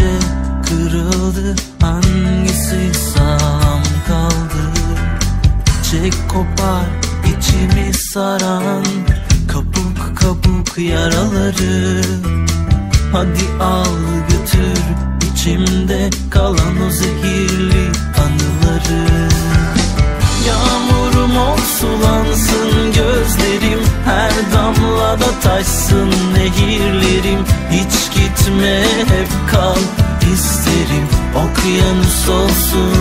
Önce kırıldı. Hangisi sağlam kaldı? Çek kopar içimi saran Kabuk kabuk yaraları. Hadi al götür içimde kalan o zehirli anıları. Yağmurum ol sulansın gözlerim. Her damlada taşsın nehirli gitme hep kal. İsterim Okyanus olsun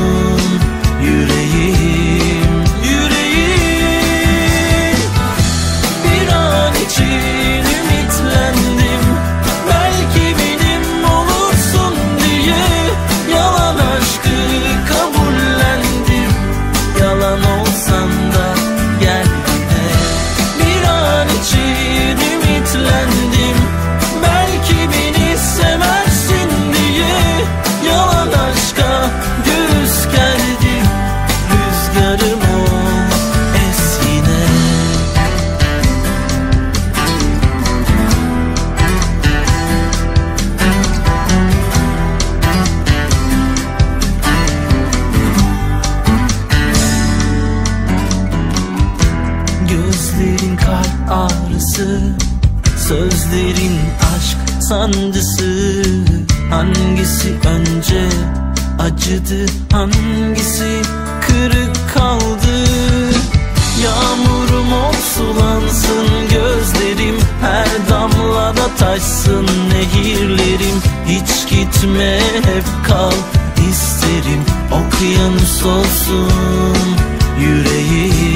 Gözlerin kalp ağrısı Sözlerin aşk sancısı. Hangisi önce acıdı Hangisi kırık kaldı? Yağmurum ol sulansın gözlerim Her damlada taşsın. Nehirlerim Hiç gitme hep kal isterim Okyanus olsun yüreğim